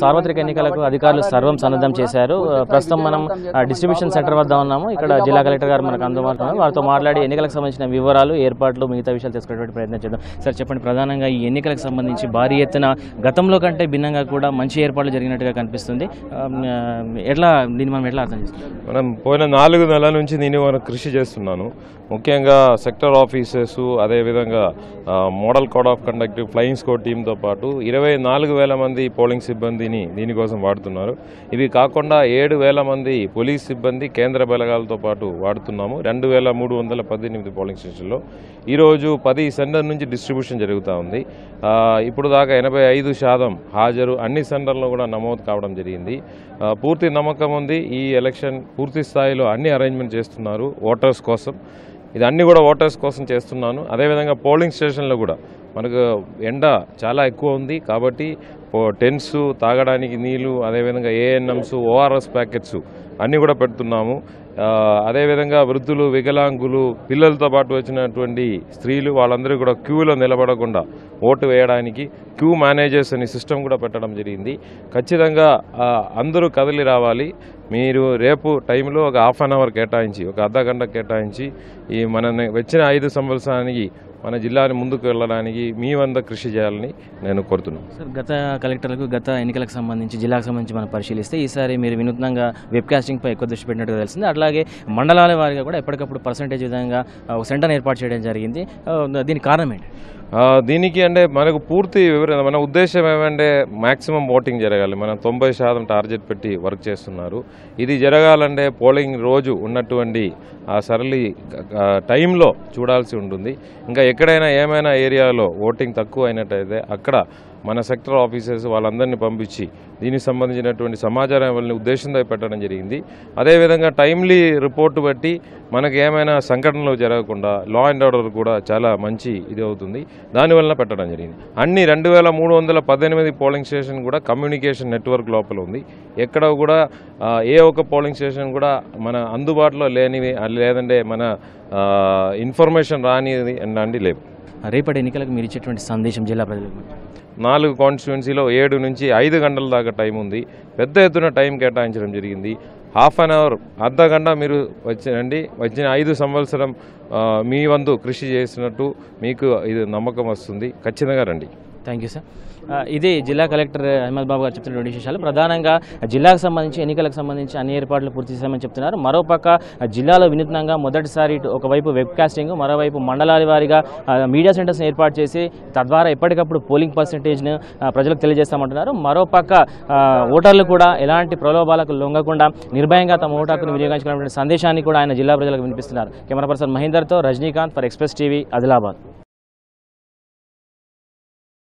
సార్వత్రిక ఎన్నికలకు అధికారులు సర్వం సన్నద్ధం చేశారు. ప్రస్తుతం మనం ఆ, డిస్ట్రిబ్యూషన్ సెంటర్ వద్ద ఉన్నాము. ఇక్కడ జిల్లా కలెక్టర్ గారు మనకు అందుబాటులో ఉన్నారు. వారితో మాట్లాడి ఎన్నికలకు సంబంధించిన వివరాలు ఏర్పాట్లు మిగతా విషయాలు తెలుసుకునేటువంటి ప్రయత్నం చేద్దాం. సార్ చెప్పండి ప్రధానంగా ఈ ఎన్నికలకు సంబంధించి భారీ ఎత్తున గతంలో కంటే భిన్నంగా కూడా మంచి ఏర్పాట్లు జరిగినట్టుగా కనిపిస్తుంది. ఎట్లా దీన్ని మనం ఎట్లా అర్థం చేస్తాం మనం పోయిన నాలుగు నెలల నుంచి నేను మనం కృషి చేస్తున్నాను. ముఖ్యంగా సెక్టర్ ఆఫీసర్స్ అదేవిధంగా model code of conduct flying squad టీంతో పాటు ఇరవై నాలుగు వేల మంది పోలింగ్ సిబ్బందిని దీనికోసం వాడుతున్నారు. ఇవి కాకుండా ఏడు వేల మంది పోలీస్ సిబ్బంది కేంద్ర బలగాలతో పాటు వాడుతున్నాము. రెండు వేల మూడు వందల పద్దెనిమిది పోలింగ్ స్టేషన్లో. ఈరోజు పది సెంటర్ నుంచి డిస్ట్రిబ్యూషన్ జరుగుతూ ఉంది. ఇప్పుడు దాకా ఎనభై ఐదు శాతం హాజరు అన్ని సెంటర్లో కూడా నమోదు కావడం జరిగింది. పూర్తి నమ్మకం ఉంది. ఈ ఎలక్షన్ పూర్తి స్థాయిలో అన్ని అరేంజ్మెంట్ చేస్తున్నారు ఓటర్స్ కోసం. ఇది అన్నీ కూడా ఓటర్స్ కోసం చేస్తున్నాను. అదేవిధంగా పోలింగ్ స్టేషన్లో కూడా మనకు ఎండ చాలా ఎక్కువ ఉంది కాబట్టి పో- తాగడానికి నీళ్ళు అదేవిధంగా ఏఎన్ఎంస్ ఓఆర్ఎస్ ప్యాకెట్స్ అన్నీ కూడా పెడుతున్నాము. అదేవిధంగా వృద్ధులు వికలాంగులు పిల్లలతో పాటు వచ్చినటువంటి స్త్రీలు వాళ్ళందరూ కూడా క్యూలో నిలబడకుండా ఓటు వేయడానికి క్యూ మేనేజర్స్ అనే సిస్టమ్ కూడా పెట్టడం జరిగింది. ఖచ్చితంగా అందరూ కదిలి రావాలి. మీరు రేపు టైంలో ఒక హాఫ్ అన్ అవర్ కేటాయించి ఒక అర్ధ గంట కేటాయించి ఈ మన వచ్చిన ఐదు సంవత్సరానికి మన జిల్లాని ముందుకు వెళ్ళడానికి మీ వంద కృషి చేయాలని నేను కోరుతున్నాను. సార్ గత కలెక్టర్లకు గత ఎన్నికలకు సంబంధించి జిల్లాకు సంబంధించి మనం పరిశీలిస్తే ఈసారి మీరు వినూత్నంగా వెబ్ కాస్టింగ్ పై ఎక్కువ దృష్టి పెట్టినట్టుగా తెలిసింది. అట్లాగే మండలాల వారిగా కూడా ఎప్పటికప్పుడు పర్సంటేజ్ విధంగా ఒక సెంటర్ ఏర్పాటు చేయడం జరిగింది. ఆ, దీనికి కారణం ఏంటి? దీనికి అంటే మనకు పూర్తి వివరణ మన ఉద్దేశం ఏమంటే మాక్సిమం ఓటింగ్ జరగాలి. మనం తొంభై శాతం టార్గెట్ పెట్టి వర్క్ చేస్తున్నారు. ఇది జరగాలంటే పోలింగ్ రోజు ఉన్నటువంటి ఆ సరళి టైంలో చూడాల్సి ఉంటుంది. ఇంకా ఎక్కడైనా ఏమైనా ఏరియాలో ఓటింగ్ తక్కువ అయినట్టయితే అక్కడ మన సెక్టర్ ఆఫీసర్స్ వాళ్ళందరినీ పంపించి దీనికి సంబంధించినటువంటి సమాచారం వాళ్ళని ఉద్దేశంతో పెట్టడం జరిగింది. అదేవిధంగా టైమ్లీ రిపోర్టు బట్టి మనకు ఏమైనా సంఘటనలు జరగకుండా లా అండ్ ఆర్డర్ కూడా చాలా మంచి ఇది అవుతుంది. దానివల్ల పెట్టడం జరిగింది. అన్ని రెండు వేల మూడు వందల పద్దెనిమిది పోలింగ్ స్టేషన్ కూడా కమ్యూనికేషన్ నెట్వర్క్ లోపల ఉంది. ఎక్కడ కూడా ఏ ఒక్క పోలింగ్ స్టేషన్ కూడా మన అందుబాటులో లేనివి లేదంటే మన ఇన్ఫర్మేషన్ రానిది అండి లేవు. రేపటి ఎన్నికలకు మీరు ఇచ్చేటువంటి సందేశం జిల్లా ప్రజలకు. నాలుగు కాన్స్టిట్యున్సీలో ఏడు నుంచి ఐదు గంటల దాకా టైం ఉంది. పెద్ద ఎత్తున టైం కేటాయించడం జరిగింది. హాఫ్ అన్ అవర్ అర్ధ గంట మీరు వచ్చినండి. వచ్చిన ఐదు సంవత్సరం మీ వంతు కృషి చేసినట్టు మీకు ఇది నమ్మకం వస్తుంది. ఖచ్చితంగా రండి. థ్యాంక్ యూ సార్ ఇది జిల్లా కలెక్టర్ అహ్మద్ బాబు గారు చెప్తున్నటువంటి విశేషాలు. ప్రధానంగా జిల్లాకు సంబంధించి ఎన్నికలకు సంబంధించి అన్ని ఏర్పాట్లు పూర్తి చేశామని చెప్తున్నారు. మరోపక్క జిల్లాలో వినూత్నంగా మొదటిసారి ఒకవైపు వెబ్కాస్టింగ్ మరోవైపు మండలాల వారీగా మీడియా సెంటర్స్ని ఏర్పాటు చేసి తద్వారా ఎప్పటికప్పుడు పోలింగ్ పర్సంటేజ్ను ప్రజలకు తెలియజేస్తామంటున్నారు. మరోపక్క ఓటర్లు కూడా ఎలాంటి ప్రలోభాలకు లొంగకుండా నిర్భయంగా తమ ఓటు హక్కును వినియోగించుకున్నటువంటి సందేశాన్ని కూడా ఆయన జిల్లా ప్రజలకు వినిపిస్తున్నారు. Camera person మహేందర్తో Rajinikanth for Express TV Adilabad.